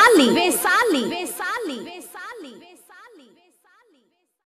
Vaishali Vaishali